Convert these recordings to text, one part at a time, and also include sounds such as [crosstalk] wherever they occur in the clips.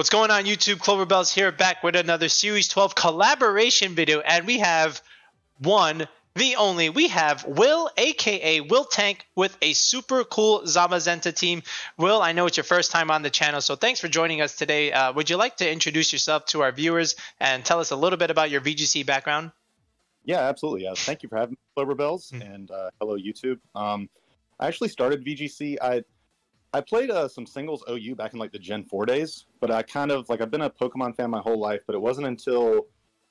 What's going on YouTube? Clover Bells here back with another Series 12 collaboration video and we have one, the only, we have Will aka Wiltank with a super cool Zamazenta team. Will, I know it's your first time on the channel, so thanks for joining us today. Uh, would you like to introduce yourself to our viewers and tell us a little bit about your VGC background? Yeah, absolutely. Uh, thank you for having me, Clover Bells, mm-hmm. and uh, hello YouTube. Um, I actually started VGC. I I played uh, some singles OU back in like the Gen 4 days, but I kind of like I've been a Pokemon fan my whole life, but it wasn't until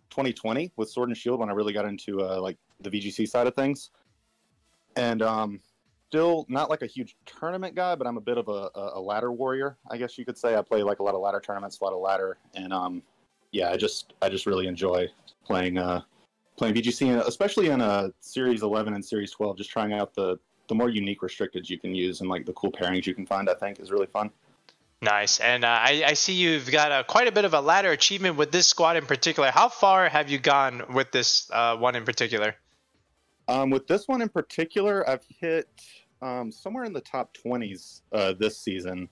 2020 with Sword and Shield when I really got into uh, like the VGC side of things. And um, still not like a huge tournament guy, but I'm a bit of a, a, ladder warrior, I guess you could say. I play like a lot of ladder tournaments, a lot of ladder, and um, yeah, I just I just really enjoy playing uh, playing VGC, especially in a uh, Series 11 and Series 12, just trying out the the more unique restricted you can use and like the cool pairings you can find, I think is really fun. Nice. And uh, I, I, see you've got uh, quite a bit of a ladder achievement with this squad in particular. How far have you gone with this uh, one in particular? Um, with this one in particular, I've hit um, somewhere in the top 20s uh, this season.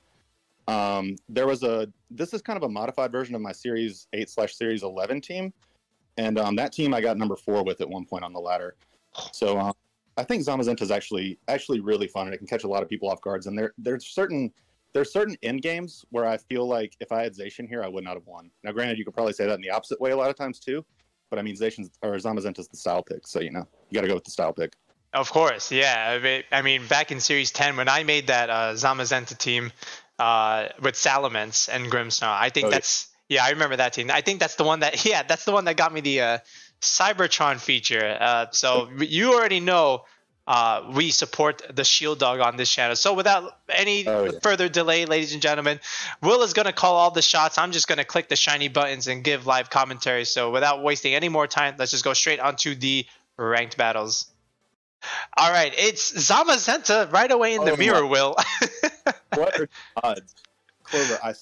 Um, there was a, this is kind of a modified version of my Series 8 slash Series 11 team. And um, that team I got number four with at one point on the ladder. So um, I think Zamazenta is actually actually really fun and it can catch a lot of people off guards. And there there's certain there's certain end games where I feel like if I had Zacian here, I would not have won. Now, granted, you could probably say that in the opposite way a lot of times too, but I mean Zacian's or Zamazenta's the style pick, so you know you got to go with the style pick. Of course, yeah. I mean, back in Series 10, when I made that uh, Zamazenta team uh, with Salamence and Grimmsnarl, I think oh, that's yeah. yeah. I remember that team. I think that's the one that [laughs] yeah, that's the one that got me the uh, Cybertron feature. Uh, so you already know uh, we support the Shield Dog on this channel. So without any oh, yeah. further delay, ladies and gentlemen, Will is going to call all the shots. I'm just going to click the shiny buttons and give live commentary. So without wasting any more time, let's just go straight onto the ranked battles. All right, it's Zamazenta right away in oh, the mirror, Will. [laughs] what are odds? Clover, I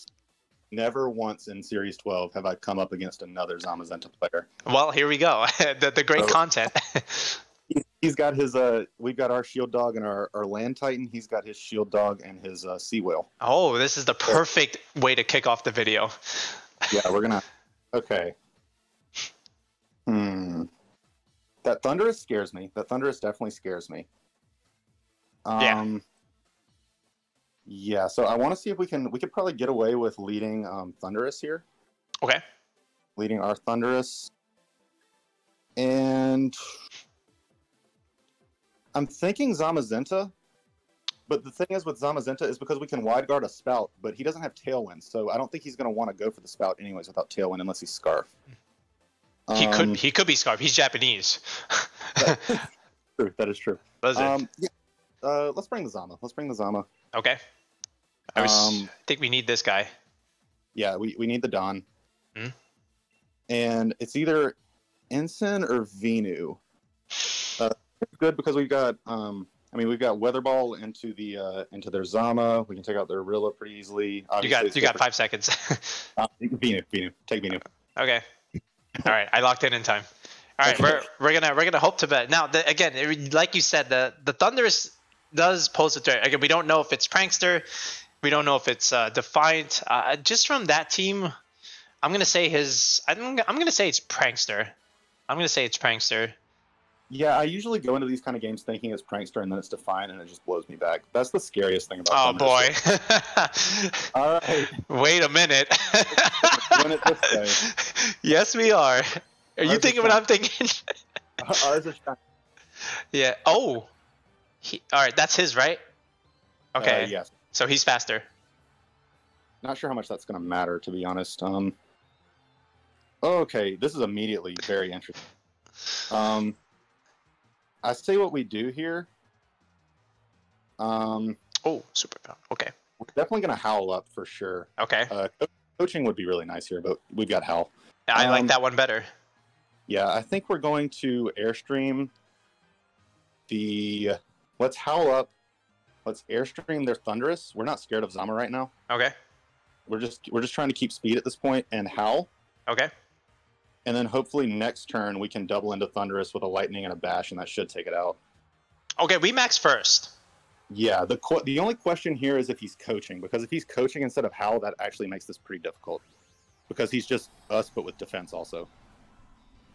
Never once in Series 12 have I come up against another Zamazenta player. Well, here we go. [laughs] the, the great so, content. [laughs] he's got his, uh, we've got our Shield Dog and our, our Land Titan. He's got his Shield Dog and his uh, Sea Whale. Oh, this is the perfect way to kick off the video. [laughs] yeah, we're going to. Okay. Hmm. That Thundurus scares me. That Thundurus definitely scares me. Um, yeah. Yeah, so I want to see if we can. We could probably get away with leading um, Thundurus here. Okay. Leading our Thundurus, and I'm thinking Zamazenta. But the thing is with Zamazenta is because we can wide guard a spout, but he doesn't have Tailwind, so I don't think he's going to want to go for the spout anyways without Tailwind unless he's Scarf. He um, could he could be Scarf. He's Japanese. [laughs] that, true. That is true. Um, yeah. Uh, let's bring the Zama. Let's bring the Zama. Okay. I, was, um, think we need this guy. Yeah, we, we need the Don. Hmm? And it's either Incin or Venu. Uh, good because we've got um, I mean, we've got Weatherball into the uh, into their Zama. We can take out their Rilla pretty easily. Obviously, you got you got five seconds. [laughs] uh, Venu, Venu, take Venu. Okay. All right, I locked in in time. All right, we're we're gonna we're gonna hope to bet now. The, again, like you said, the the Thundurus does pose a threat. Again, we don't know if it's Prankster, we don't know if it's uh, Defiant. Uh, just from that team, I'm gonna say his. I'm, I'm gonna say it's Prankster. I'm gonna say it's Prankster. Yeah, I usually go into these kind of games thinking it's Prankster and then it's Defiant and it just blows me back. That's the scariest thing about. Oh boy! [laughs] All right. Wait a minute. [laughs] yes, we are. Are Ours you thinking what I'm thinking? [laughs] Ours is. Yeah. Oh. He, all right, that's his, right? Okay. Uh, yes. So he's faster. Not sure how much that's going to matter, to be honest. Um, okay, this is immediately very interesting. Um, I say what we do here. Um, oh, super power. Okay. We're definitely going to howl up for sure. Okay. Uh, coaching would be really nice here, but we've got howl. I um, like that one better. Yeah, I think we're going to airstream the let's howl up. Let's airstream their Thundurus. We're not scared of Zama right now. Okay. We're just we're just trying to keep speed at this point and howl. Okay. And then hopefully next turn we can double into Thundurus with a lightning and a bash, and that should take it out. Okay, we max first. Yeah, the qu- the only question here is if he's coaching because if he's coaching instead of howl, that actually makes this pretty difficult because he's just us but with defense also.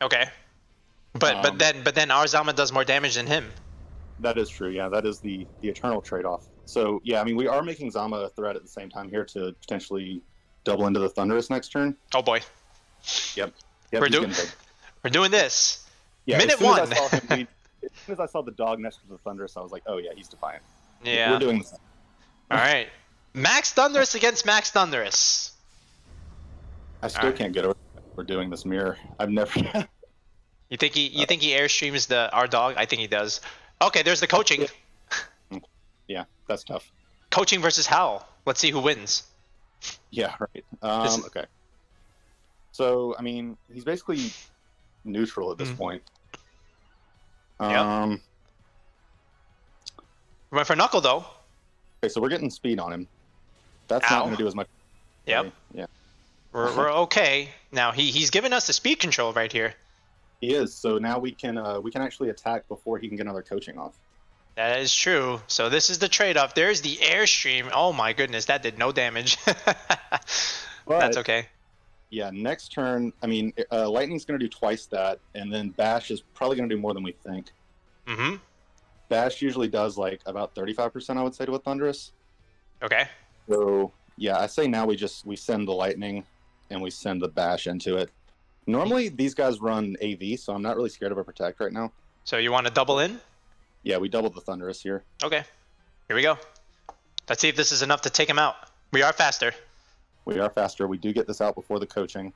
Okay. But Um, but then but then our Zama does more damage than him. That is true. Yeah, that is the the eternal trade off. So yeah, I mean we are making Zama a threat at the same time here to potentially double into the Thundurus next turn. Oh boy, Yep, We're he's doing- [laughs] we're doing this. Yeah, Minute as one. As, I saw him [laughs] as soon as I saw the dog next to the Thundurus, I was like, oh yeah, he's defiant. Yeah. We're doing this. All right. Max Thundurus against Max Thundurus. I still Alright. can't get over. We're doing this mirror. I've never. [laughs] You think he you think he airstreams the our dog? I think he does. Okay, there's the coaching. yeah, that's tough. Coaching versus Howl. Let's see who wins. Yeah, right. Um, is- okay. So, I mean, he's basically neutral at this Mhm. point. Yep. Um, We went for Knuckle though. okay, so we're getting speed on him. That's Ow. not going to do as much. Yep. Yeah, We're, we're okay. Now he he's giving us the speed control right here. He is. So now we can uh, we can actually attack before he can get another coaching off. That is true. So this is the trade-off. There's the airstream. Oh my goodness, that did no damage. [laughs] But, That's okay. Yeah, next turn, I mean, uh, Lightning's going to do twice that, and then Bash is probably going to do more than we think. Mm-hmm. Bash usually does like about 35%, I would say, to a Thundurus. Okay. So yeah, I say now we just we send the lightning and we send the bash into it. Normally these guys run AV, so I'm not really scared of a protect right now. So you want to double in? Yeah, we doubled the Thundurus here. Okay. Here we go. Let's see if this is enough to take him out. We are faster. We are faster. We do get this out before the coaching.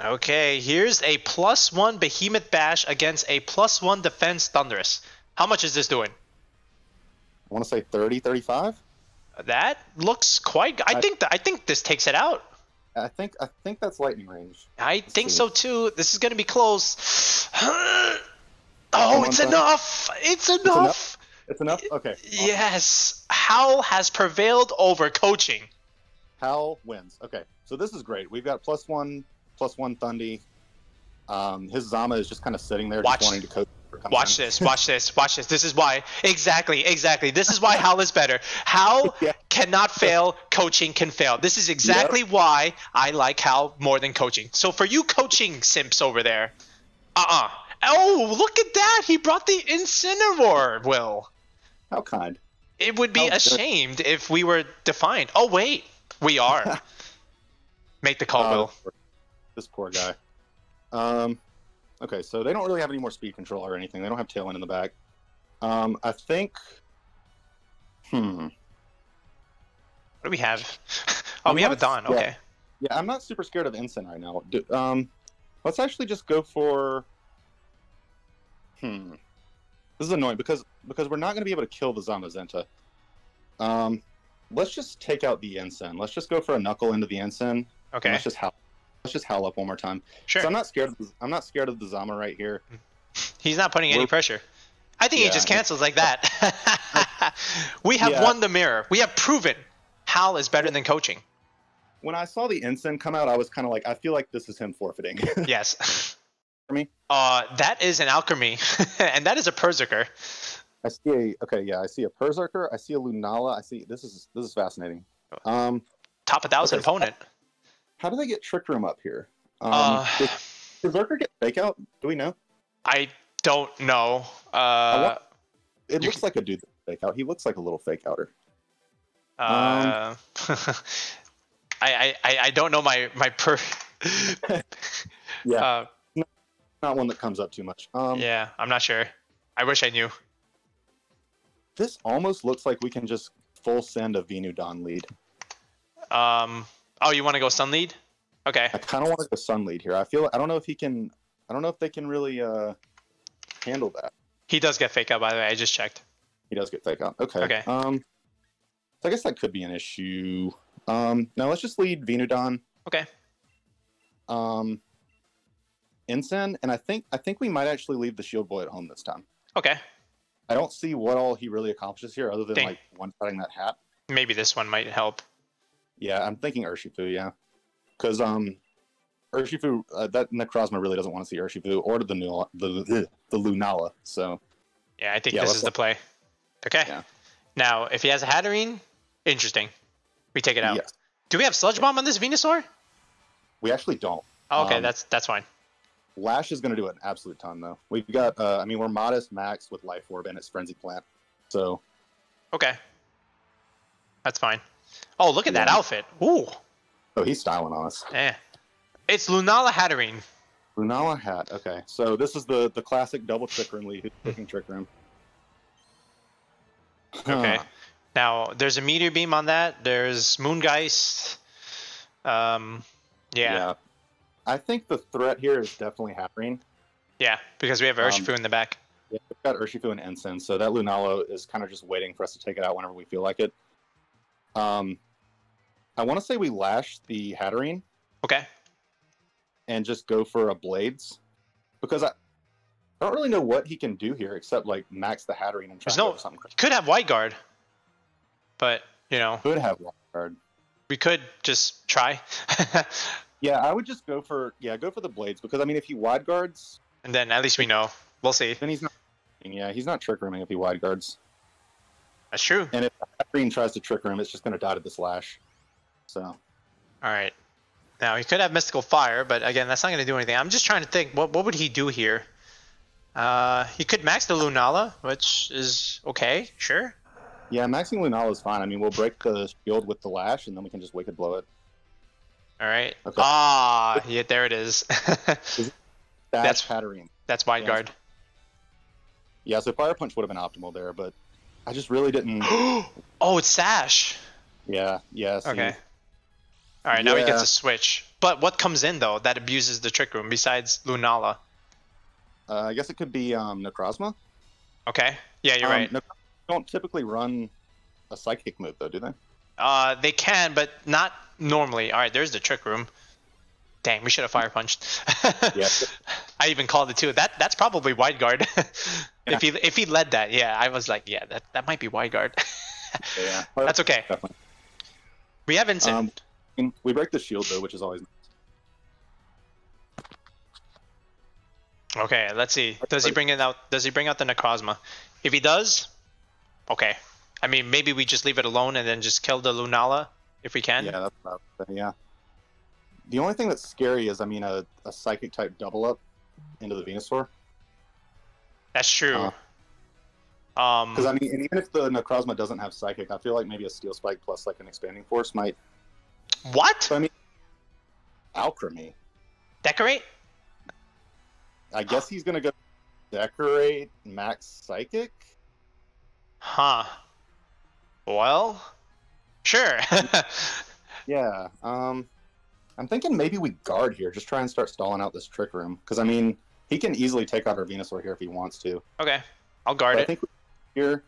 Okay, here's a plus one Behemoth Bash against a plus one Defense Thundurus. How much is this doing? I want to say 30, 35. That looks quite. I I- think. Th- I think this takes it out. I think I think that's lightning range. I think see. so too. This is gonna be close. oh, it's enough. It's enough. enough? It's enough. Okay. awesome. Yes. Howl has prevailed over coaching. Howl wins. Okay, so this is great. We've got plus one, plus one Thundy. Um, his Zama is just kind of sitting there, Watch- just wanting to coach. Watch this. Watch this. Watch this. This is why. Exactly. Exactly. This is why Howl is better. Howl [laughs] Yeah. cannot fail. Coaching can fail. This is exactly why I like Howl more than coaching. So for you coaching simps over there, uh-uh. Oh, look at that. He brought the Incineroar, Will. How kind. It would be How good. ashamed if we were defined. Oh, wait. We are. [laughs] Make the call, Uh, Will. This poor guy. Um, okay, so they don't really have any more speed control or anything. They don't have tailwind in the back. Um, I think. Hmm. What do we have? [laughs] Oh, I'm we have a not- Dawn. yeah. Okay. Yeah, I'm not super scared of Incin right now. Do, um, let's actually just go for. Hmm. This is annoying because because we're not going to be able to kill the Zamazenta. Um, let's just take out the Incin. Let's just go for a knuckle into the Incin. Okay. Let's just howl. Let's just howl up one more time. Sure. So I'm not scared. Of the, I'm not scared of the Zama right here. He's not putting any We're- pressure. I think he just cancels like that. [laughs] we have Yeah. won the mirror. We have proven Howl is better than coaching. When I saw the Incin come out, I was kind of like, I feel like this is him forfeiting. [laughs] Yes. For me? Uh, that is an Alcremie, [laughs] and that is a Perrserker. I see a okay, yeah, I see a Perrserker, I see a Lunala, I see this is this is fascinating. Um, Top a thousand Okay, so- opponent. How do they get Trick Room up here? Um, Uh, does Perrserker get fake out? Do we know? I don't know. Uh, want- It looks like a dude that's fake out. He looks like a little fake outer. uh, [laughs] I, I, I I don't know my my per. [laughs] Yeah, Uh, not one that comes up too much. Um, yeah, I'm not sure. I wish I knew. This almost looks like we can just full send a Venu Don lead. Um. Oh, you want to go Sun Lead? Okay. I kind of want to go Sun lead here. I feel I don't know if he can. I don't know if they can really uh, handle that. He does get fake out, by the way. I just checked. He does get fake out. Okay. Okay. Um, so I guess that could be an issue. Um, now let's just lead Venudon. Okay. Um, Incin, and I think I think we might actually leave the Shield Boy at home this time. Okay. I don't see what all he really accomplishes here, other than Dang. like one shotting that hat. Maybe this one might help. Yeah, I'm thinking Urshifu. Yeah, because um, Urshifu uh, that Necrozma really doesn't want to see Urshifu or the Nu- the the, the Lunala. So Yeah, I think Yeah, this is the play. Okay. Yeah. Now, if he has a Hatterene, interesting. We take it out. Yes. Do we have Sludge Bomb on this Venusaur? We actually don't. Oh, okay, Um, that's that's fine. Lash is going to do an absolute ton, though. We've got, uh, I mean, we're modest max with Life Orb and its Frenzy Plant. So, Okay. That's fine. Oh, look at that outfit. Ooh. oh, he's styling on us. Eh. It's Lunala Hatterene. Lunala hat. Okay, so this is the the classic double trick room. Who's trick room? Okay. Huh. Now, there's a Meteor Beam on that. There's Moongeist. Um, yeah. yeah. I think the threat here is definitely Hatterene. Yeah, because we have Um, Urshifu in the back. Yeah, we've got Urshifu and Incin, so that Lunala is kind of just waiting for us to take it out whenever we feel like it. Um, I want to say we lash the Hatterene Okay. and just go for a Blades because I, I don't really know what he can do here except like max the Hatterene and try There's no- for something. Could have Wide Guard. But, you know, Could have wide Guard. we could just try. [laughs] Yeah, I would just go for yeah, go for the Blades because I mean if he wide guards, and then at least we know. We'll see. then he's not. Yeah, he's not trick rooming if he wide guards. That's true. And if Hatterene tries to trick room, it's just going to die to the slash. So All right. Now he could have mystical fire, but again, that's not going to do anything. I'm just trying to think, what what would he do here? Uh, he could max the Lunala, which is okay, sure. yeah, maxing Lunala is fine. I mean, we'll break the shield with the lash, and then we can just wicked blow it. All right. Okay. Ah, yeah, there it is. [laughs] That's- Hatterene. that's wide Yeah. guard. Yeah, so fire punch would have been optimal there, but I just really didn't. [gasps] oh, it's Sash. Yeah, yeah. see, Okay. All right, now he Yeah. gets a switch. But what comes in though that abuses the trick room besides Lunala? Uh, I guess it could be um, Necrozma. Okay. Yeah, you're Um, right. Necrozma don't typically run a psychic move though, do they? Uh, they can, but not normally. All right, there's the trick room. Dang, we should have fire punched. Yeah. [laughs] I even called it too. That that's probably wide guard. [laughs] Yeah. If he if he led that, yeah, I was like, yeah, that, that might be wide guard. [laughs] Yeah. that's okay. Definitely. We have Vincent. Um, we break the shield though, which is always okay, let's see. Does he bring it out? Does he bring out the Necrozma? If he does, okay. I mean, maybe we just leave it alone and then just kill the Lunala if we can. Yeah, that's about yeah. The only thing that's scary is, I mean, a, a psychic type double up into the Venusaur. That's true. Uh, um, Because I mean, even if the Necrozma doesn't have psychic, I feel like maybe a Steel Spike plus like an expanding force might. what? So I mean, Alcremie. Decorate? I guess he's gonna go decorate max psychic. Huh. Well, sure. [laughs] Yeah. Um, I'm thinking maybe we guard here, just try and start stalling out this trick room. Because I mean, he can easily take out our Venusaur here if he wants to. okay, I'll guard But I it. think here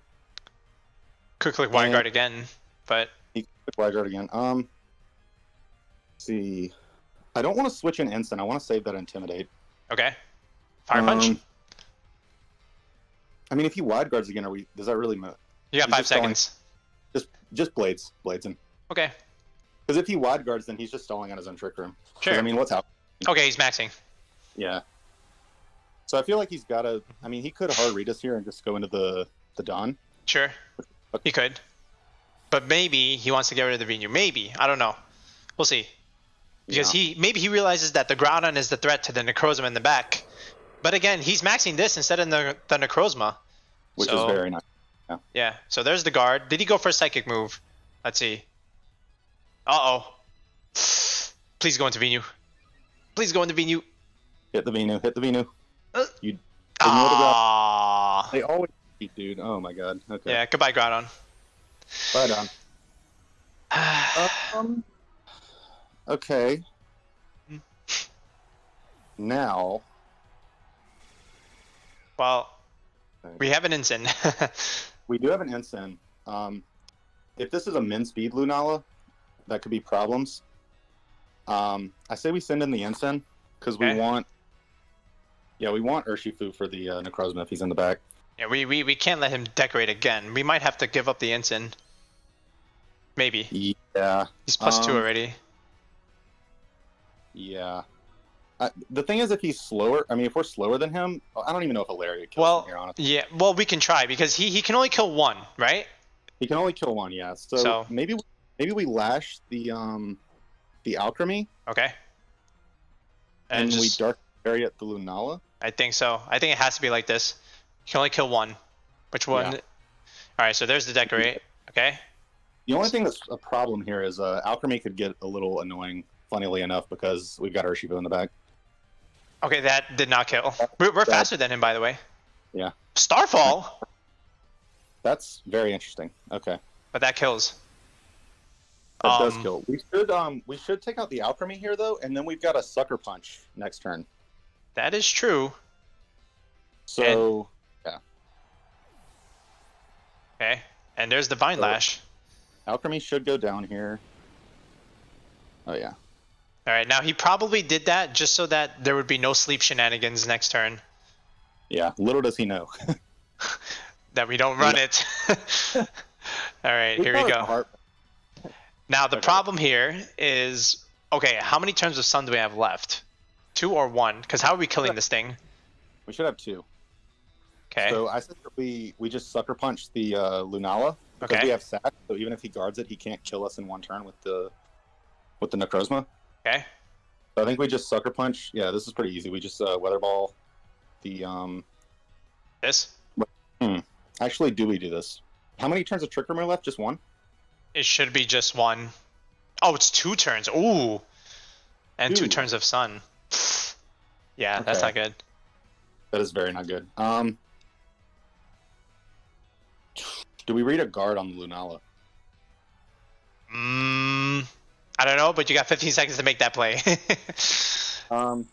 Could click wide guard again, but he can wide guard again. Um, let's see. I don't want to switch in instant. I want to save that intimidate. okay. Fire punch. Um, I mean, if he wide guards again, are we? Does that really move? You got he's five stalling- seconds. Just just blades, blades him. Okay, Because if he wide guards, then he's just stalling on his own trick room. sure. I mean, what's happening? okay, he's maxing. Yeah. So I feel like he's got to. I mean, he could hard read us here and just go into the the Dawn. Sure, he could. But maybe he wants to get rid of the Venu. Maybe I don't know. We'll see. Because Yeah. he maybe he realizes that the Groudon is the threat to the Necrozma in the back. But again, he's maxing this instead of the, the Necrozma. which So- is very nice. Yeah. So there's the guard. Did he go for a psychic move? Let's see. Uh oh. Please go into Venu. Please go into Venu. Hit the Venu. Hit the Venu. Uh, You. Ah. They always cheat, dude. Oh my god. Okay. Yeah. Goodbye, Groudon. Bye, Don. [sighs] Um. Okay. Now. well, we have an Incin. [laughs] We do have an Incin. Um, if this is a min speed Lunala, that could be problems. Um, I say we send in the Incin because we want. Yeah, we want Urshifu for the uh, Necrozma if he's in the back. yeah, we, we we can't let him decorate again. We might have to give up the Incin. Maybe Yeah, he's plus two Um, already. yeah. Uh, the thing is, if he's slower, I mean, if we're slower than him, I don't even know if Hilaria kills Well, him here, honestly. yeah. Well, we can try because he he can only kill one, right? He can only kill one, yeah. So, So- maybe maybe we lash the um the Alcremie Okay. and, And we dark area at the Lunala. I think so. I think it has to be like this. You can only kill one. Which one? Yeah. All right. So there's the decorate. Okay. The only thing that's a problem here is uh, Alcremie could get a little annoying, funnily enough, because we've got Urshifu in the back. Okay, that did not kill. We're, we're faster than him, by the way. Yeah. Starfall, That's very interesting. Okay, but that kills. That does Um, kill. We should um we should take out the Alcremie here though, and then we've got a sucker punch next turn. That is true. So Yeah. Okay. And there's Divine So- Lash. Alcremie should go down here. Oh yeah. All right. Now he probably did that just so that there would be no sleep shenanigans next turn. Yeah, little does he know. [laughs] [laughs] That we don't run it. [laughs] All right. Here we go. Now the Okay. problem here is okay. How many turns of Sun do we have left? Two or one? Because how are we killing this thing? We should have two. Okay. So I said that we we just sucker punch the uh, Lunala because Okay. we have sack. So even if he guards it, he can't kill us in one turn with the with the Necrozma. Okay. So I think we just sucker punch. Yeah, this is pretty easy. We just uh, weather ball the um. This. Hmm. Actually, do we do this? How many turns of Trick Room are left? Just one. It should be just one. Oh, it's two turns. Ooh. And two turns of sun. Yeah, that's not good. That is very not good. Um. Do we read a guard on the Lunala? Mm, I don't know, but you got 15 seconds to make that play. [laughs] Um.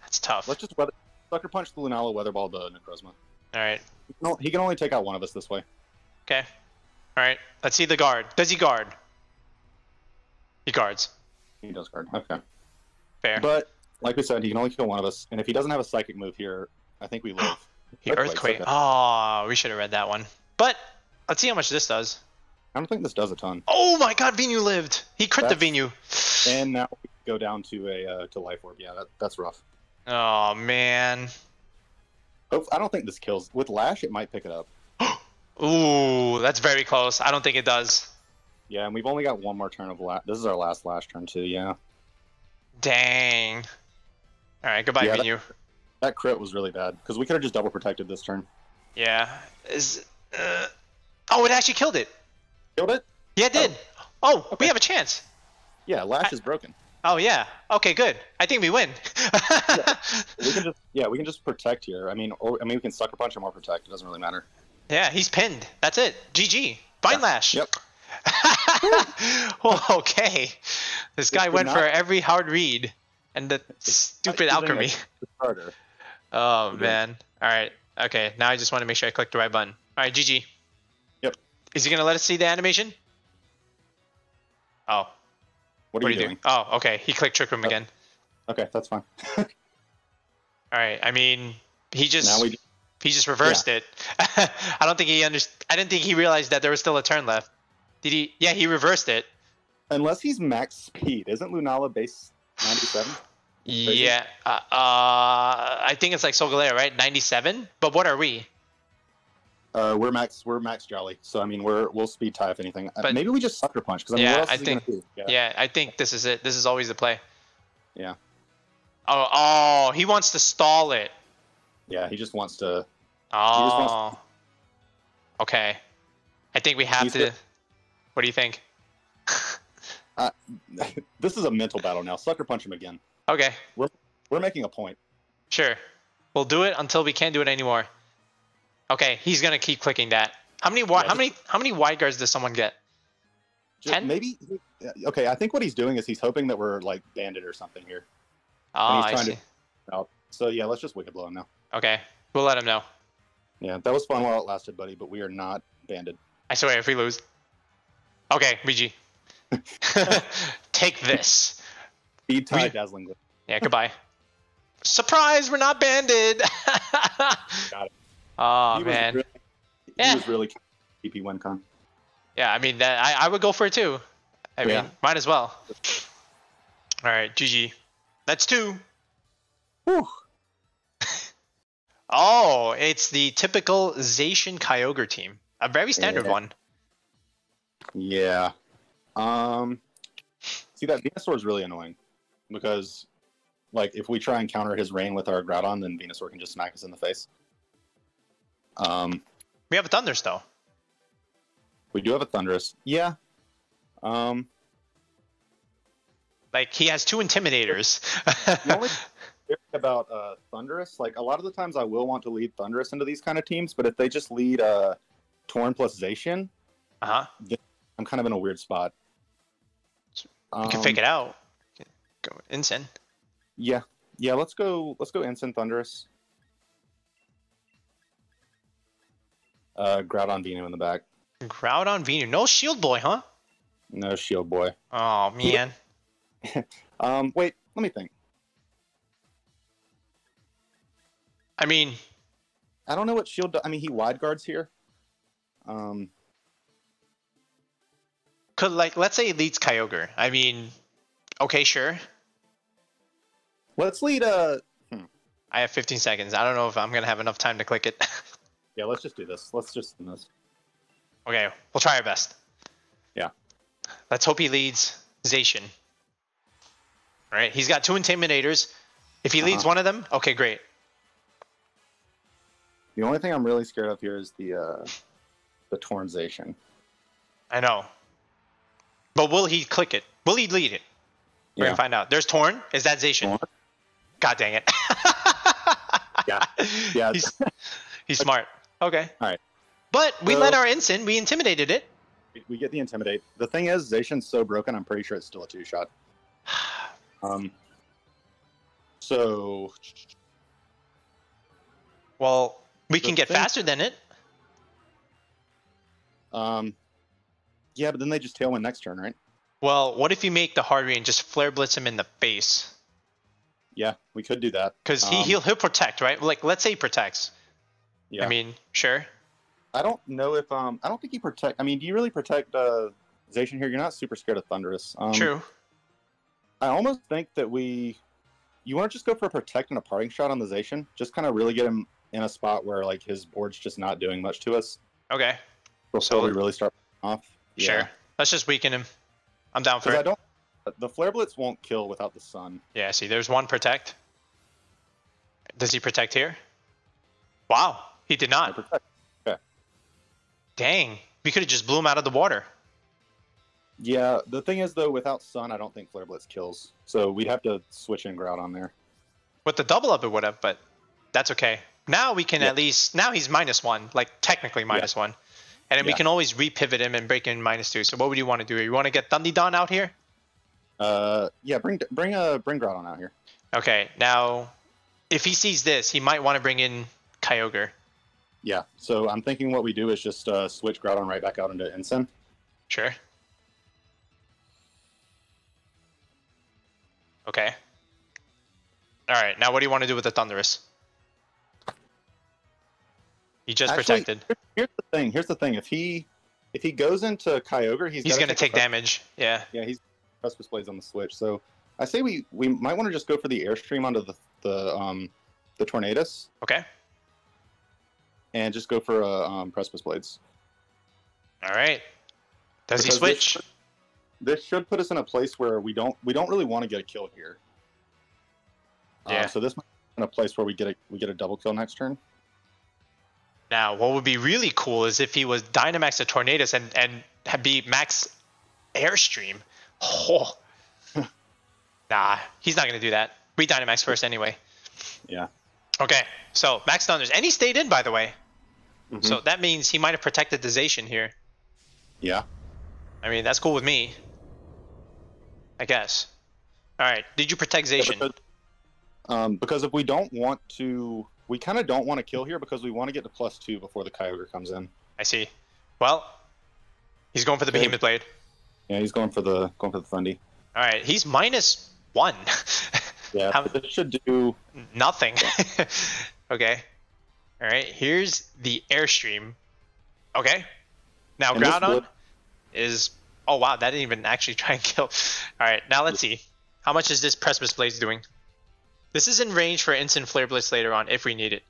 that's tough. Let's just weather, sucker punch the Lunala, weather ball the Necrozma. All right. No, he can only take out one of us this way. Okay. All right. Let's see the guard. Does he guard? He guards. He does guard. Okay. Fair. But like we said, he can only kill one of us, and if he doesn't have a psychic move here, I think we [gasps] live. he earthquake. okay. Oh, we should have read that one. But let's see how much this does. I don't think this does a ton. Oh my God, Venu lived. He crit the Venu. And now we go down to a uh, to life orb. Yeah, that, that's rough. Oh man. I don't think this kills. With lash, it might pick it up. Ooh, that's very close. I don't think it does. Yeah, and we've only got one more turn of lash. This is our last lash turn too. Yeah, Dang. All right, goodbye, Yeah, that- that crit was really bad because we could have just double protected this turn. Yeah. Is. Uh... Oh, it actually killed it. Killed it. Yeah, it did. Oh, we Okay. have a chance. Yeah, lash is broken. Oh yeah. Okay, good. I think we win. [laughs] We can just yeah, we can just protect here. I mean, or I mean, we can sucker punch him more protect. It doesn't really matter. Yeah, he's pinned. That's it. GG. Vine lash. Yep. [laughs] well, okay. This guy went for every hard read and the stupid Alcremie. [laughs] Oh man. All right. Okay. Now I just want to make sure I click the right button. All right, GG. Yep. Is he gonna let us see the animation? Oh, What are what you doing? Oh, okay. He clicked trick room Oh. again. Okay, that's fine. [laughs] All right. I mean, he just now we he just reversed it. [laughs] I don't think he underst- I didn't think he realized that there was still a turn left. Did he? Yeah, he reversed it. unless he's max speed, isn't Lunala base ninety seven? Yeah. Uh, uh, I think it's like Solgaleo, right? 97. But what are we? Uh, we're max. We're max jolly. So I mean, we're we'll speed tie if anything. But- Maybe we just sucker punch because I mean, Yeah, I think- do? Yeah. Yeah, I think this is it. This is always the play. Yeah. Oh, oh, he wants to stall it. Yeah, he just wants to. Oh. Okay. I think we have He's to. the- What do you think? [laughs] Uh, [laughs] this is a mental battle now. Sucker punch him again. Okay, We're we're making a point. sure. We'll do it until we can't do it anymore. Okay, he's gonna keep clicking that. How many? Yeah, how many? How many wide guards does someone get? 10? maybe. Okay, I think what he's doing is he's hoping that we're like banded or something here. Oh, he's I see. to- Out. So yeah, let's just wicked blow him now. Okay, we'll let him know. Yeah, that was fun while it lasted, buddy. But we are not banded. I swear, if we lose. Okay, BG. [laughs] Take this. Speed tie We- dazzling. Yeah, goodbye. [laughs] Surprise, we're not banded. [laughs] Got it. Oh he man. Was really, Yeah. He was really PP WinCon. Yeah, I mean that I, I would go for it too. I mean, Yeah. might as well. All right, GG. That's two. Whew. Oh, it's the typical Zacian Kyogre team. A very standard Yeah. one. Yeah. Um. See that Venusaur is really annoying because, like, if we try and counter his rain with our Groudon, then Venusaur can just smack us in the face. Um. We have a Thunders though. We do have a Thundurus. Yeah. Um. Like he has two Intimidators. The only about uh, Thundurus, like a lot of the times, I will want to lead Thundurus into these kind of teams, but if they just lead uh, Torn plus Zacian, uh huh. I'm kind of in a weird spot. You can fake it out. Go Incin. Yeah, yeah. Let's go. Let's go. Instant Thundurus. Uh, Groudon Venu in the back. Groudon Venu. No Shield Boy, huh? No Shield Boy. Oh man. [laughs] Um, wait. Let me think. I mean, I don't know what Shield. Do- I mean, he wide guards here. Um, could like let's say leads Kyogre. I mean, okay, sure. let's lead. Uh, I have 15 seconds. I don't know if I'm gonna have enough time to click it. [laughs] yeah. Let's just do this. Let's just do this. okay, we'll try our best. Yeah. Let's hope he leads Zacian. All right, he's got two Intimidators. If he leads Uh-huh. one of them, okay, great. The only thing I'm really scared of here is the uh, the Tornzation. I know. But will he click it? Will he lead it? We're Yeah. gonna find out. There's Torn. Is that Zacian? Torn. God dang it. [laughs] Yeah. Yeah. He's, he's smart. Okay. Alright. But we So- let our Incin, we intimidated it. We- we get the intimidate. The thing is, Zacian's so broken. I'm pretty sure it's still a two shot. [sighs] Um. So Well, we can get thing- faster than it. Um, yeah, but then they just tailwind next turn, right? Well, what if you make the hard and just flare blitz him in the face? Yeah, we could do that. Because he Um, he'll he'll protect, right? Like let's say he protects. Yeah. I mean, sure. I don't know if um I don't think you protect. I mean, do you really protect uh Zacian here? You're not super scared of Thundurus. Um, True. I almost think that we, you want to just go for a protect and a parting shot on the Zacian. Just kind of really get him in a spot where like his board's just not doing much to us Okay. before So- we really start off. Sure. Let's just weaken him. I'm down for Because I it. don't. The Flare Blitz won't kill without the sun. Yeah. See, there's one protect. Does he protect here? Wow, he did not. protect. Dang, we could have just blew him out of the water. Yeah, the thing is though, without sun, I don't think Flare Blitz kills. So we'd have to switch in Groudon there. With the double up, it would have, but that's okay. Now we can Yeah. at least. Now he's minus one, like technically minus one, and then we can always repivot him and break in minus two. So what would you want to do? You want to get Thundydon out here? Uh, yeah, bring bring uh bring Groudon out here. Okay. Now, if he sees this, he might want to bring in Kyogre. Yeah. So I'm thinking what we do is just uh, switch Groudon right back out into Incin. Sure. Okay. All right. Now, what do you want to do with the Thundurus? He just Actually, protected. Here's the thing. Here's the thing. If he if he goes into Kyogre, he's He's gonna take a- damage. Yeah. Yeah, he's Precipice Blades on the switch. So I say we we might want to just go for the airstream onto the the um the Tornadus Okay. and just go for uh, um Precipice Blades. All right. Does he Because this- switch? This should put us in a place where we don't we don't really want to get a kill here. Uh, Yeah. so this might be in a place where we get a we get a double kill next turn. Now, what would be really cool is if he was Dynamax to Tornadus and and had be Max Airstream. Oh. [laughs] nah, he's not gonna do that. We Dynamax first anyway. Yeah. Okay, so Max Thunders, and he stayed in by the way. Mhm. So that means he might have protected the Zacian here. yeah. I mean, that's cool with me. I guess. All right. Did you protect Yeah, because, um, because if we don't want to, we kind of don't want to kill here because we want to get to plus two before the Kyogre comes in. I see. Well, he's going for the Okay. Behemoth Blade. Yeah, he's going for the going for the Thundy. All right. He's minus one. [laughs] Yeah, How- this should do. Nothing. [laughs] okay. All right. Here's the Airstream. Okay. Now And Groudon is. Oh wow, that didn't even actually try and kill. All right. Now let's see. How much is this Precipice Blades doing? This is in range for instant Flare Blitz later on if we need it.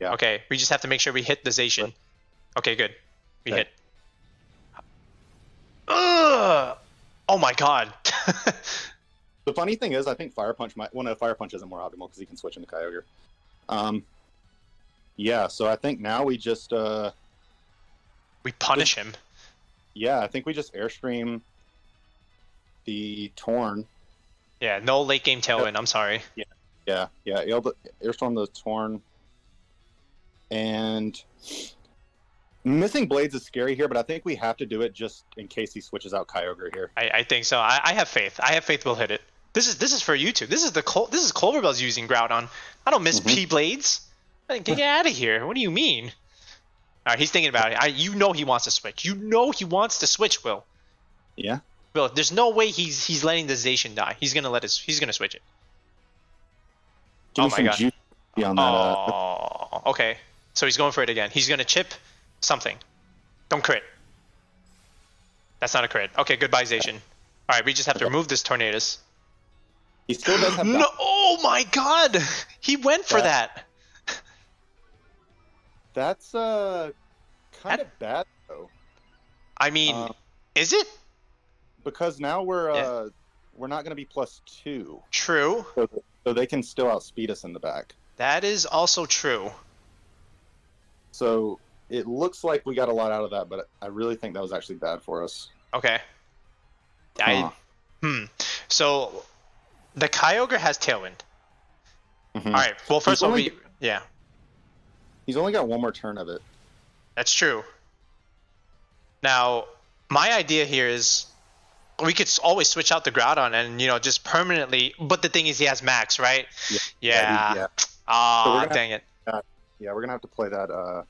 Yeah. Okay. We just have to make sure we hit the Zacian. Okay. Good. We Okay. hit. Ugh! Oh my god. [laughs] The funny thing is, I think Fire Punch might. Well, no, Fire Punch isn't more optimal because he can switch into Kyogre. Um, yeah, so I think now we just, uh, we punish him. yeah, I think we just airstream the Torn. Yeah, no late game tailwind. I'm sorry. Yeah, yeah, air- airstream the Torn. And missing Blades is scary here, but I think we have to do it just in case he switches out Kyogre here. I, I think so. I, I have faith. I have faith we'll hit it. This is this is for you YouTube. This is the Col- this is Cloverbell's using Groudon. I don't miss Mhm. P blades. Get out of here. What do you mean? All right, he's thinking about it. I, you know he wants to switch. You know he wants to switch, Will. Yeah. Will, there's no way he's he's letting the Zacian die. He's gonna let his he's gonna switch it. Give Oh me my some God. juice on that. Uh, Oh, okay. So he's going for it again. He's gonna chip something. Don't crit. That's not a crit. Okay, goodbye, Zacian. All right, we just have to Okay. remove this Tornadus. he still does have. [gasps] No! Oh my God! He went for That- that. That's uh, kind That- of bad though. I mean, Um, is it because now we're Yeah. uh we're not going to be plus two, true? so, so they can still outspeed us in the back. That is also true. So it looks like we got a lot out of that, but I really think that was actually bad for us. Okay. Huh. I hmm. So the Kyogre has Tailwind. Mhm. All right. Well, first of all, we yeah, He's only got one more turn of it. that's true. Now, my idea here is we could always switch out the Groudon and you know just permanently. But the thing is, he has Max, right? Yeah. Yeah. yeah. Ah, So dang it. Yeah, we're gonna have to play that. Uh,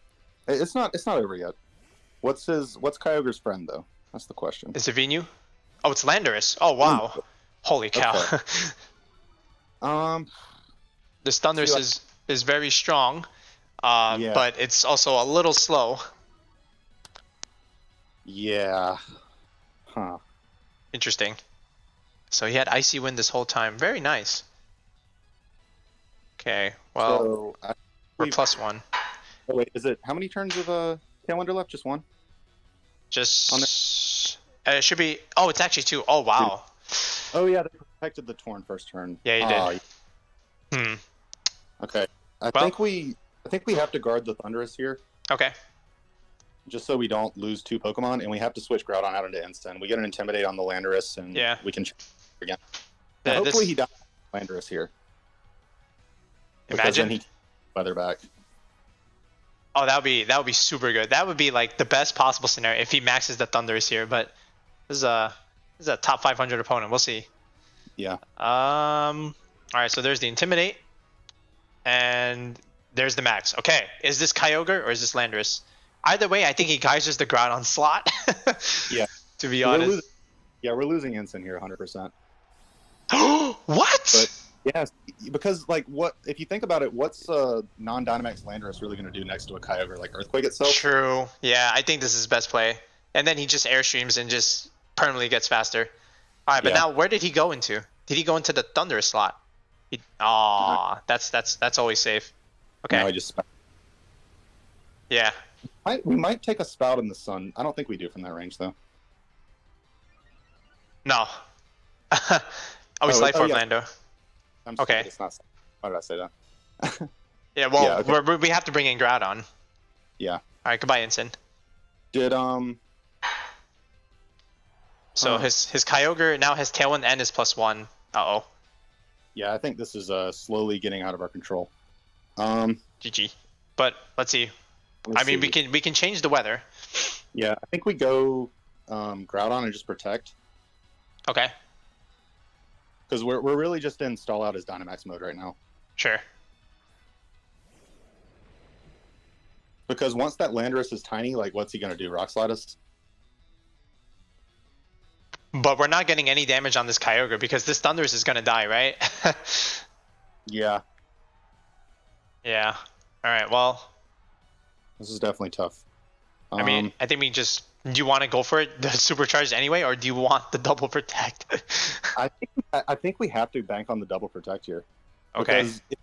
it's not. It's not over yet. What's his? What's Kyogre's friend though? That's the question. Is it Venu? Oh, it's Landorus. Oh wow. Holy cow. Okay. [laughs] Um, this Thundurus See, I- is is very strong, uh, Yeah. but it's also a little slow. yeah. Huh. Interesting. So he had Icy Wind this whole time. Very nice. Okay, well, so, I, we're plus one. oh, wait, is it how many turns of uh Tailwinder left? Just one. Just. On Uh, it should be. Oh, it's actually two. Oh, wow. Oh yeah, they protected the Torn first turn. Yeah, you Ah, did. Hmm. Okay. I Well- think we. I think we have to guard the Thundurus here, Okay. Just so we don't lose two Pokemon, and we have to switch Groudon out into Instant. We get an Intimidate on the Landorus, and Yeah. we can. Now, Yeah, hopefully this- he dies Landorus here. Imagine. he weather back. Oh, that would be that would be super good. That would be like the best possible scenario if he maxes the Thundurus here. But this is a this is a top 500 opponent. We'll see. Yeah. Um. All right. So there's the intimidate, and there's the max. Okay. Is this Kyogre or is this Landorus? Either way, I think he geysers the ground on slot. [laughs] Yeah. To be We're honest. losing- yeah, we're losing Instant here, 100%. [gasps] what? But- Yes, because like what if you think about it, what's uh non-Dynamax Landorus really going to do next to a Kyogre like Earthquake itself? True. Yeah, I think this is best play. And then he just airstreams and just permanently gets faster. All right, but Yeah. now where did he go into? Did he go into the Thunder slot? He, aw, that's that's that's always safe. Okay. Now I just yeah. Might, we might take a spout in the sun. I don't think we do from that range though. No. [laughs] oh, Oh, he's life oh, Orb yeah. Lando. I'm Okay. sorry, It's not. Why did I say that? [laughs] Yeah. Well, Yeah, okay. we're, we're- have to bring in Groudon. Yeah. All right. Goodbye, Incin. Did um So Huh. his his Kyogre now has Tailwind and is plus one. Uh oh. yeah, I think this is uh slowly getting out of our control. Um GG. But let's see. Let's I mean, see. we can we can change the weather. Yeah, I think we go um Groudon and just protect Okay. because we're we're really just in stall out as Dynamax mode right now. Sure. Because once that Landorus is tiny, like what's he gonna do? Rock slide us? But we're not getting any damage on this Kyogre because this Thundurus is gonna die, right? [laughs] Yeah, yeah. All right. Well, this is definitely tough. I mean, Um, I think we just. Do you want to go for it, the [laughs] supercharged anyway, or do you want the double protect? [laughs] I think I think we have to bank on the double protect here. okay. Because if,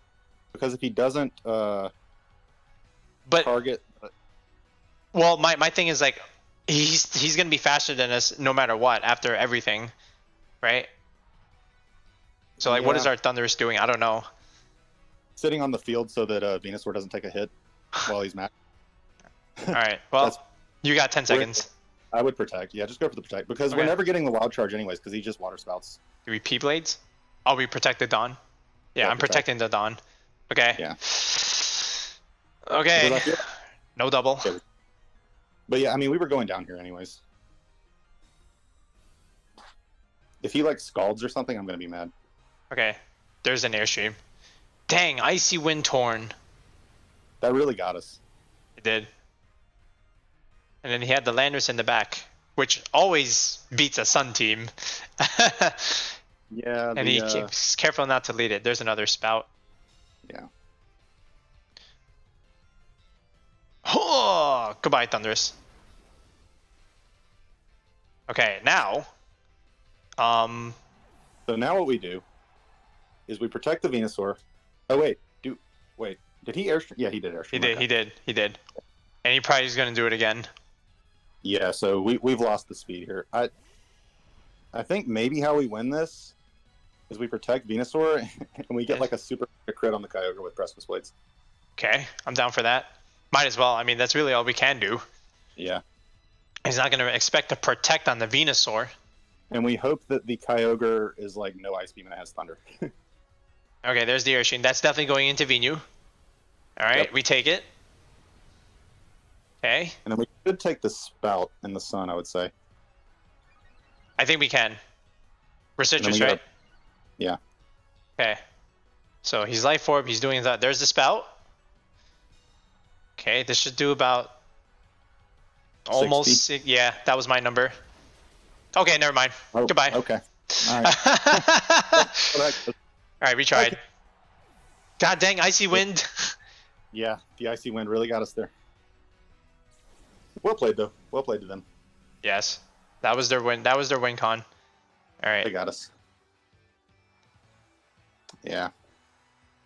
because if he doesn't uh, But target, well, my my thing is like, he's he's gonna be faster than us no matter what after everything, right? So like, what is our Thundurus doing? I don't know. Sitting on the field so that uh, Venusaur doesn't take a hit [laughs] while he's mad. All right, well, you got ten seconds. I would protect. Yeah, just go for the protect because Okay. we're never getting the wild charge anyways because he just water spouts. Do we P blades? Oh, we protect the Dawn. Yeah, Yeah, I'm protect. protecting the Dawn. Okay. Yeah. Okay. But I feel- No double. Yeah. But yeah, I mean, we were going down here anyways. If he like scalds or something, I'm gonna be mad. Okay. There's an airstream. Dang, icy wind torn. That really got us. It did. And then he had the Landorus in the back, which always beats a Sun team. [laughs] Yeah, and the, he uh, keeps careful not to lead it. There's another spout. Yeah. Oh, goodbye, Thundurus. Okay, now, um, So now what we do is we protect the Venusaur. Oh wait, do wait. Did he airstream? Yeah, he did airstream. he did, okay. he did, he did, and he probably is gonna do it again. Yeah, so we we've lost the speed here. I I think maybe how we win this is we protect Venusaur [laughs] and we get like a super crit on the Kyogre with Precipice Blades. Okay, I'm down for that. Might as well. I mean, that's really all we can do. Yeah. He's not gonna expect to protect on the Venusaur. And we hope that the Kyogre is like no ice beam and it has thunder. [laughs] Okay, there's the Urshin. That's definitely going into Venu. All right, Yep. we take it. Okay, and then we could take the spout in the sun, I would say. I think we can. We're then Sitrus, we gotta- right? Yeah. Okay. So he's life orb. He's doing that. There's the spout. Okay, this should do about almost. 60? Six, yeah, that was my number. Okay, never mind. Oh, Goodbye. Okay. All [laughs] All right. right, Well, that- we tried. Okay. God dang, icy wind. [laughs] yeah, the icy wind really got us there. Well played though. Well played to them. yes, that was their win. That was their win con. All right. They got us. Yeah.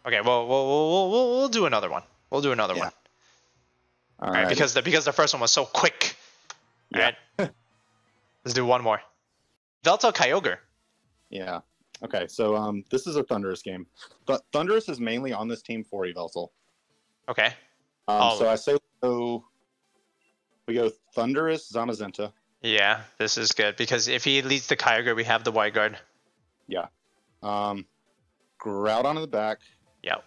Okay. Well, we'll we'll we'll, we'll, do another one. We'll do another Yeah. one. All All right. right, because the because the first one was so quick. All Yeah. right. [laughs] Let's do one more. Yveltal Kyogre. Yeah. Okay, so um, this is a Thundurus game. Th- Thundurus is mainly on this team for Yveltal. Okay. Um, Oh. So I say we go Thundurus Zamazenta. Yeah, this is good because if he leads the Kyogre, we have the Wide Guard. Yeah. Um, Groudon in the back, Yep.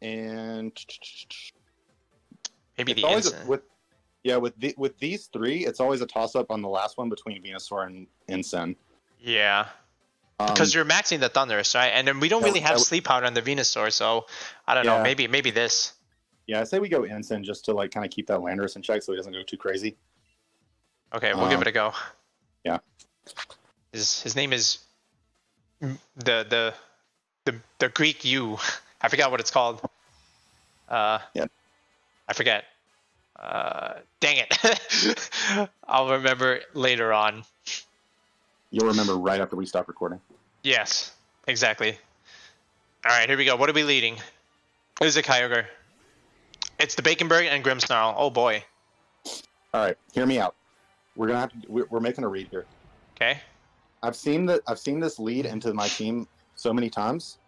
and Maybe the always a- with yeah with the, with these three, it's always a toss up on the last one between Venusaur and Incin. Yeah, Um, because you're maxing the Thundurus, right? And then we don't really have would- Sleep Powder on the Venusaur, so I don't know. Maybe maybe this. Yeah, I say we go Incin just to like kind of keep that Landorus in check so he doesn't go too crazy. Okay, we'll give Um, it a go. yeah. His his name is the the the the Greek U. [laughs] I forgot what it's called. Uh. Yeah. I forget. Uh. Dang it. [laughs] I'll remember later on. You'll remember right after we stop recording. Yes. Exactly. All right. Here we go. What are we leading? This is a Kyogre. It's the Baconberg and Grimmsnarl. Oh boy. All right, hear me out. We're gonna have to. We're, we're making a read here. Okay. I've seen that. I've seen this lead into my team so many times.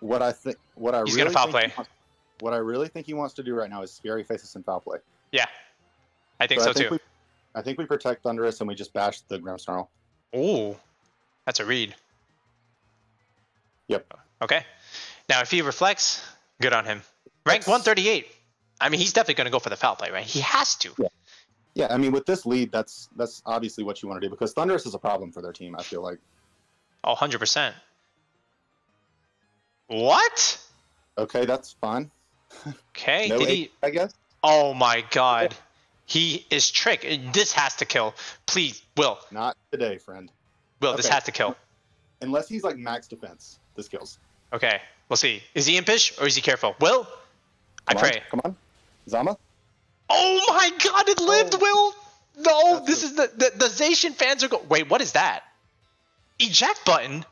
What I think, what I He's really gonna foul think play. wants- what I really think he wants to do right now is scary faces and foul play. Yeah. I think so, I think too. We, I think we protect Thundurus and we just bash the Grimmsnarl. Ooh, that's a read. Yep. Okay. Now, if he reflects, good on him. Rank 138. I mean, he's definitely going to go for the foul play, right? He has to. Yeah, yeah, I mean, with this lead, that's that's obviously what you want to do because Thundurus is a problem for their team. I feel like. Oh, 100%. What? Okay, that's fine. Okay. No, Did eight, he? I guess. Oh my God. He is trick. This has to kill. Please, Will. Not today, friend. Will, this has to kill. Unless he's like max defense, this kills. Okay. We'll see. Is he impish or is he careful? Will? I Come on, pray. Come on, Zama. Oh my God! It lived, Oh. Will. No, That's this a- is the the, the Zacian fans are go. Wait, what is that? Eject button.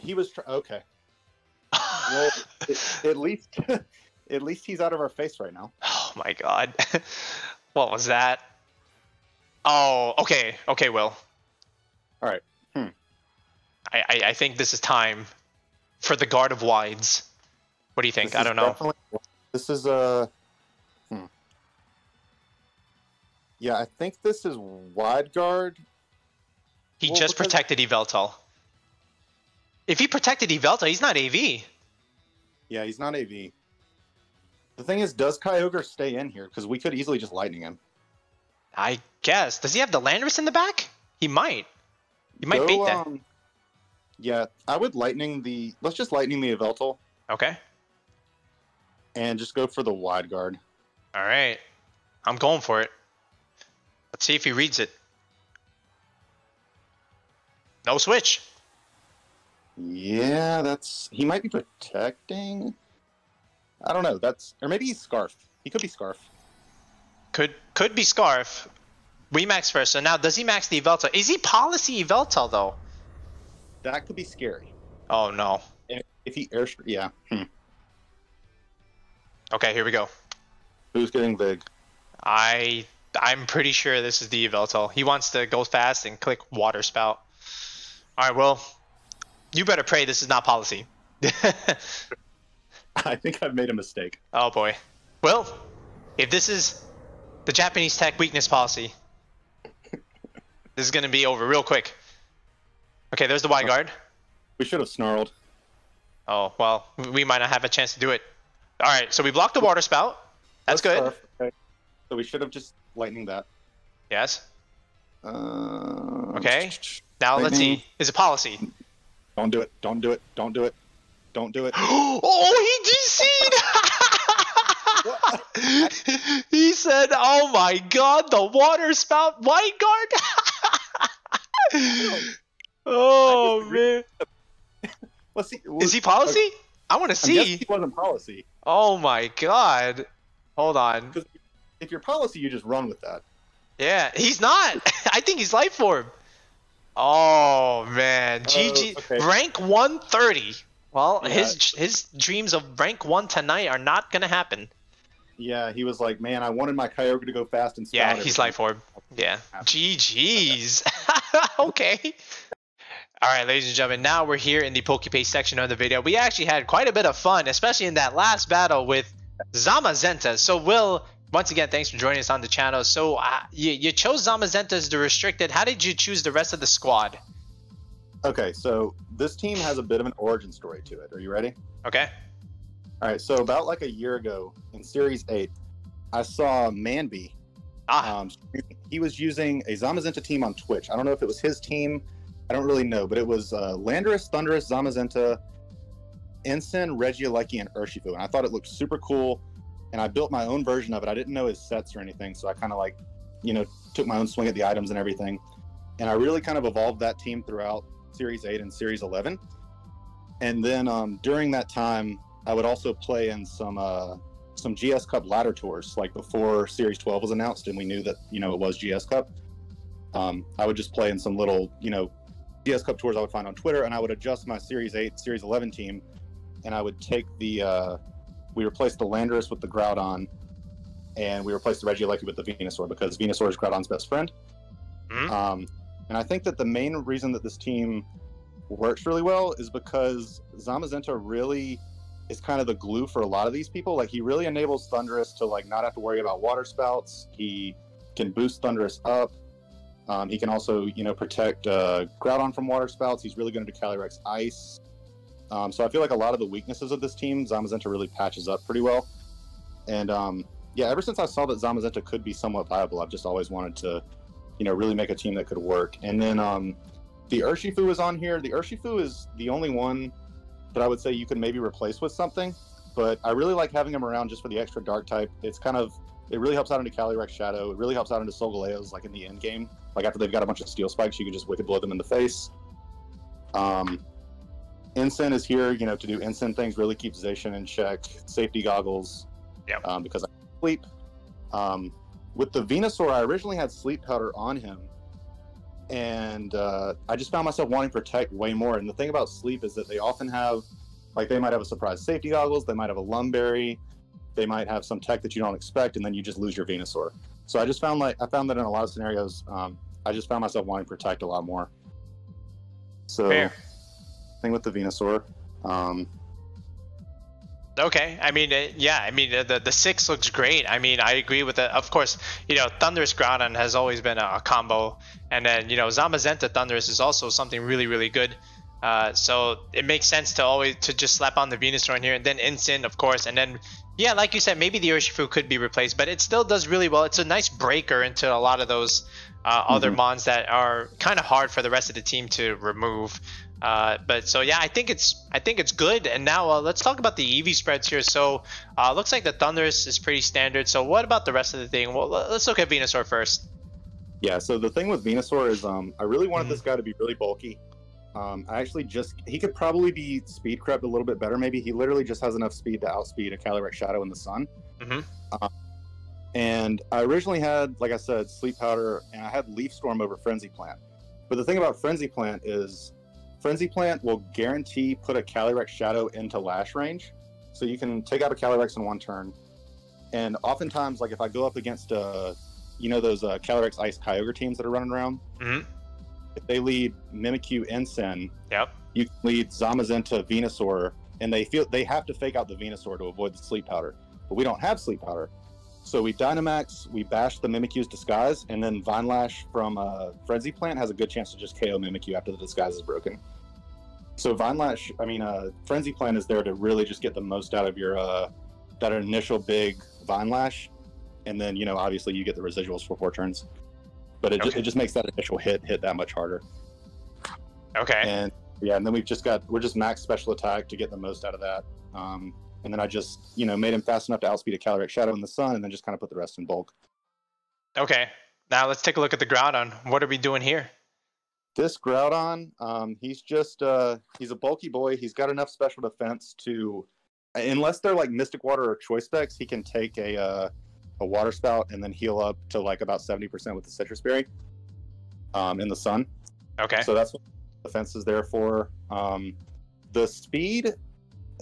He was tr- okay. [laughs] Well, it, at least, [laughs] at least he's out of our face right now. oh Oh my god. [laughs] what was that? Oh, okay. Okay, Will. All right. Hmm. I, I, I think this is time for the guard of wides. What do you think? This I don't know. This is a. Hmm. Yeah, I think this is wide guard. He Well, just protected Yveltal. If he protected Yveltal, he's not AV. Yeah, he's not AV. The thing is, does Kyogre stay in here? Because we could easily just lightning him. I guess. Does he have the Landorus in the back? He might. He might Go, beat that. um, yeah, I would lightning the. Let's just lightning the Yveltal Okay. And just go for the wide guard. All right. I'm going for it. Let's see if he reads it. No switch. Yeah, that's. He might be protecting. I don't know. That's or maybe he's scarf. He could be scarf. Could could be Scarf. We max first. So now does he max the Yveltal? Is he policy Yveltal though? That could be scary. Oh no. If he air, yeah. Hmm. Okay, here we go. Who's getting big? I I'm pretty sure this is the Yveltal. He wants to go fast and click water spout. All right, well, you better pray this is not policy. [laughs] I think I've made a mistake. oh boy. Well, if this is the Japanese tech weakness policy, [laughs] this is gonna be over real quick. Okay, there's the wide oh. guard. We should have snarled. Oh well, we might not have a chance to do it. All right, so we blocked the water spout. That's good. Okay. So we should have just lightning that. Yes. Uh, Okay. Now let's see. Is it policy? Don't do it. Don't do it. Don't do it. Don't do it. [gasps] oh, he DC'd! [laughs] he said, "Oh my God, the water spout Wide Guard." [laughs] oh man, [laughs] Let's see. is he policy? I want to see. he wasn't policy. Oh my God. Hold on. If you're policy, you just run with that. Yeah, he's not. [laughs] I think he's life form. Oh man, oh, GG okay. rank 130. Well, Yeah. his his dreams of rank one tonight are not gonna happen. Yeah, he was like, man, I wanted my Kyogre to go fast and Yeah, he's everything." life orb. Yeah. GG's. [laughs] okay. All right, ladies and gentlemen, now we're here in the PokePaste section of the video. We actually had quite a bit of fun, especially in that last battle with Zamazenta. So, Will, once again, thanks for joining us on the channel. So, uh, you, you chose Zamazenta as the restricted. How did you choose the rest of the squad? Okay, so this team has a bit of an origin story to it. Are you ready? Okay. All right, so about like a year ago in Series 8, I saw Manby. Ah, Um, he was using a Zamazenta team on Twitch. I don't know if it was his team. I don't really know, but it was uh, Landorus, Thundurus, Zamazenta, Incin, Regieleki, and Urshifu. And I thought it looked super cool. And I built my own version of it. I didn't know his sets or anything, so I kind of like, you know, took my own swing at the items and everything. And I really kind of evolved that team throughout Series 8 and Series 11. And then um, during that time, I would also play in some uh, some GS Cup ladder tours, like before Series 12 was announced, and we knew that you know it was GS Cup. Um, I would just play in some little, you know, GS Cup tours I would find on Twitter, and I would adjust my Series 8, Series 11 team, and I would take the, uh, we replaced the Landorus with the Groudon, and we replaced the Regieleki with the Venusaur because Venusaur is Groudon's best friend. Mhm. Um, and I think that the main reason that this team works really well is because Zamazenta really is kind of the glue for a lot of these people. Like he really enables Thundurus to like not have to worry about water spouts. He can boost Thundurus up. Um, he can also, you know, protect uh, Groudon from water spouts. He's really good into Calyrex Ice. Um, so I feel like a lot of the weaknesses of this team, Zamazenta really patches up pretty well. And um, yeah, ever since I saw that Zamazenta could be somewhat viable, I've just always wanted to, you know, really make a team that could work. And then um, the Urshifu is on here. The Urshifu is the only one that I would say you could maybe replace with something. But I really like having him around just for the extra dark type. It's kind of it really helps out into Calyrex Shadow. It really helps out into Solgaleos, like in the end game. Like after they've got a bunch of steel spikes, you can just wicked blow them in the face. Um, Incin is here, you know, to do Incin things, really keep Zacian in check. Safety goggles. Yep. Um, because I sleep. Um, with the Venusaur, I originally had sleep powder on him, and uh, I just found myself wanting protect way more. And the thing about sleep is that they often have, like, they might have a surprise safety goggles, they might have a Lum Berry, they might have some tech that you don't expect, and then you just lose your Venusaur. So I just found like I found that in a lot of scenarios, um, I just found myself wanting to protect a lot more. So, Fair. thing with the Venusaur. Um, Okay, I mean, uh, yeah, I mean uh, the the six looks great. I mean, I agree with it. Of course, you know, Thundurus Groudon has always been a, a combo, and then you know, Zamazenta Thundurus is also something really really good. Uh, so it makes sense to always to just slap on the Venusaur in here, and then Instant, of course, and then yeah, like you said, maybe the Urshifu could be replaced, but it still does really well. It's a nice breaker into a lot of those uh, other Mhm. mons that are kind of hard for the rest of the team to remove. Uh, but so yeah, I think it's I think it's good. And now uh, let's talk about the EV spreads here. So uh, looks like the Thundurus is pretty standard. So what about the rest of the thing? Well, let's look at Venusaur first. Yeah, so the thing with Venusaur is um I really wanted Mhm. this guy to be really bulky. Um I actually just he could probably be speed crept a little bit better maybe. He literally just has enough speed to outspeed a Calyrex Shadow in the sun. Mhm. Um, and I originally had, like I said, Sleep Powder and I had Leaf Storm over Frenzy Plant. But the thing about Frenzy Plant is Frenzy Plant will guarantee put a Calyrex Shadow into lash range. So you can take out a Calyrex in one turn. And oftentimes, like if I go up against uh you know those uh, Calyrex Ice Kyogre teams that are running around. Mhm. If they lead Mimikyu Incin, Yep. you can lead Zamazenta Venusaur, and they feel they have to fake out the Venusaur to avoid the Sleep Powder. But we don't have Sleep Powder, so we Dynamax, we bash the Mimikyu's disguise, and then Vine Lash from uh, Frenzy Plant has a good chance to just KO Mimikyu after the disguise is broken. So Vine Lash, I mean, uh, Frenzy Plant is there to really just get the most out of your uh, that initial big Vine Lash, and then you know obviously you get the residuals for four turns. But it, Okay. it just makes that initial hit hit that much harder. Okay. And yeah, and then we've just got we're just max special attack to get the most out of that. Um, and then I just you know made him fast enough to outspeed a Calyrex Shadow in the sun, and then just kind of put the rest in bulk. Okay. Now let's take a look at the Groudon. What are we doing here? This Groudon, um, he's just uh, he's a bulky boy. He's got enough special defense to, unless they're like Mystic Water or Choice Specs, he can take a uh, a Water Spout and then heal up to like about seventy percent with the Sitrus Berry. Um, in the sun. Okay. So that's what defense is there for. Um, the speed,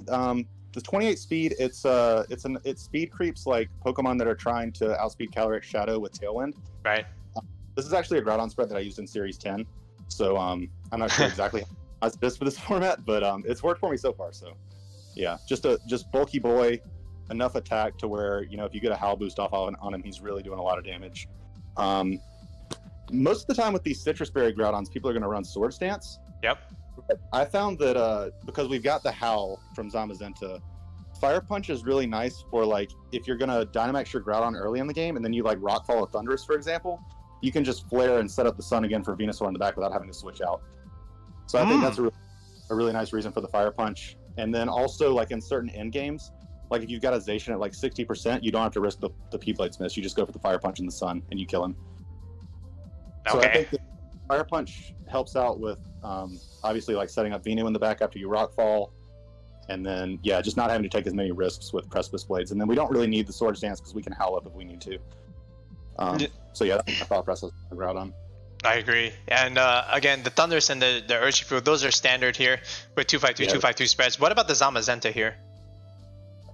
um, the 28 speed, it's uh, it's an it speed creeps like Pokemon that are trying to outspeed Calyrex Shadow with Tailwind. Right. This is actually a Groudon spread that I used in Series 10, so um, I'm not sure [laughs] exactly how it is best for this format, but um, it's worked for me so far. So yeah, just a just bulky boy, enough attack to where you know if you get a Howl boost off on, on him, he's really doing a lot of damage. Um, most of the time with these Sitrus Berry Groudons, people are going to run Swords Dance. Yep. I found that uh, because we've got the Howl from Zamazenta, Fire Punch is really nice for like if you're gonna Dynamax your Groudon early in the game and then you like Rockfall or Thundurus, for example, you can just flare and set up the sun again for Venusaur in the back without having to switch out. So I think Hmm. that's a, re- a really nice reason for the Fire Punch. And then also like in certain end games, like if you've got a Zacian at like 60%, you don't have to risk the, the P-Blades miss. You just go for the Fire Punch in the sun and you kill him. Okay. So I think that Fire Punch helps out with um, obviously like setting up Venu in the back after you Rockfall, and then yeah, just not having to take as many risks with Precipice Blades. And then we don't really need the Swords Dance because we can howl up if we need to. Um, Yeah. so yeah, that's my thought process on I agree. And uh, again, the Thundurus and the, the Urshifu, those are standard here with 252, Yeah. 252 spreads. What about the Zamazenta here?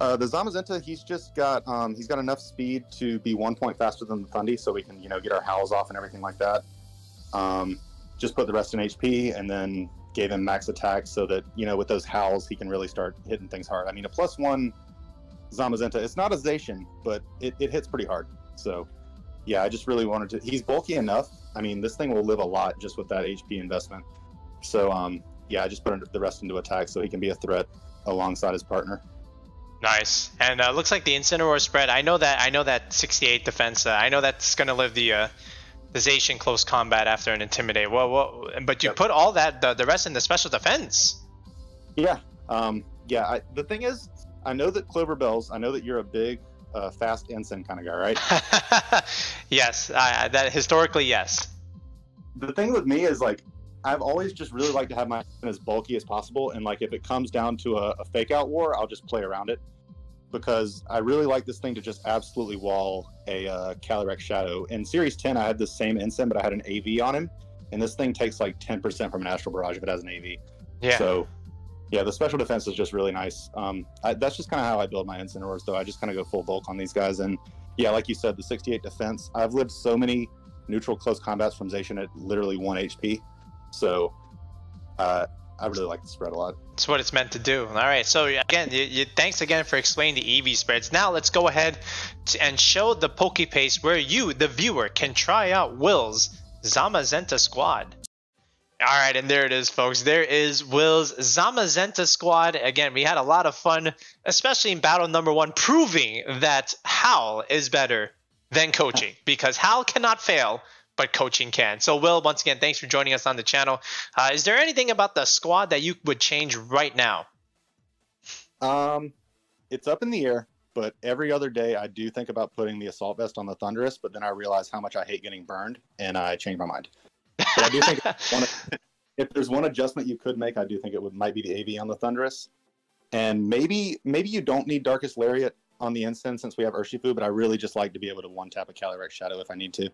Uh, the Zamazenta, he's just got um, he's got enough speed to be one point faster than the Thundy, so we can you know get our howls off and everything like that. Um, just put the rest in HP and then gave him max attack so that you know with those howls he can really start hitting things hard. I mean a plus one Zamazenta, it's not a Zacian, but it, it hits pretty hard. So yeah, I just really wanted to. He's bulky enough. I mean this thing will live a lot just with that HP investment. So um, yeah, I just put the rest into attack so he can be a threat alongside his partner. Nice. And uh, looks like the Incineroar spread. I know that. I know that 68 defense. Uh, I know that's gonna live the uh, the Zacian close combat after an intimidate. Well, well but you Yep. put all that the, the rest in the special defense. Yeah, um, yeah. I, the thing is, I know that Clover Bells. I know that you're a big, uh, fast Incin kind of guy, right? [laughs] yes. I, that historically, yes. the thing with me is like, I've always just really liked to have my as bulky as possible, and like if it comes down to a, a fake out war, I'll just play around it because I really like this thing to just absolutely wall a uh, Calyrex Shadow. In Series 10, I had the same Incin, but I had an AV on him, and this thing takes like 10% from an Astral Barrage if it has an AV. Yeah. So yeah, the special defense is just really nice. Um, I, that's just kind of how I build my incineroars, though. I just kind of go full bulk on these guys, and yeah, like you said, the 68 defense. I've lived so many neutral close combats from Zacian at literally one HP, so uh, I really like the spread a lot. It's what it's meant to do. All right. So again, you, you, thanks again for explaining the EV spreads. Now let's go ahead to, and show the PokePaste where you, the viewer, can try out Will's Zamazenta squad. All right, and there it is, folks. There is Will's Zamazenta squad. Again, we had a lot of fun, especially in battle number one, proving that Howl is better than coaching [laughs] because Howl cannot fail but coaching can. So, Will, once again, thanks for joining us on the channel. Uh, is there anything about the squad that you would change right now? Um, it's up in the air, but every other day I do think about putting the assault vest on the Thundurus, but then I realize how much I hate getting burned, and I change my mind. But I do think [laughs] if there's one adjustment you could make, I do think it would might be the AV on the Thundurus, and maybe maybe you don't need Darkest Lariat on the instant since we have Urshifu, but I really just like to be able to one tap a Calyrex Shadow if I need to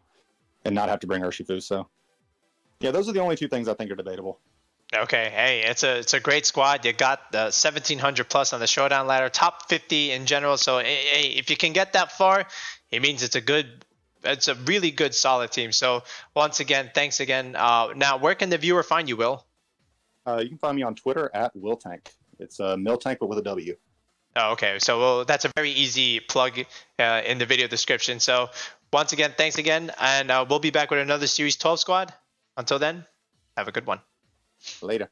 and not have to bring Urshifu. So, yeah, those are the only two things I think are debatable. Okay, hey, it's a it's a great squad. You got the 1700 plus on the showdown ladder, top 50 in general. So, hey, if you can get that far, it means it's a good, it's a really good solid team. So, once again, thanks again. Uh, now, where can the viewer find you, Will? Uh, you can find me on Twitter at Wiltank. It's a uh, Miltank, but with a W. Oh, okay. So well, that's a very easy plug uh, in the video description. So once again, thanks again, and uh, we'll be back with another Series 12 squad. Until then, have a good one. Later.